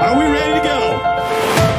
Are we ready to go?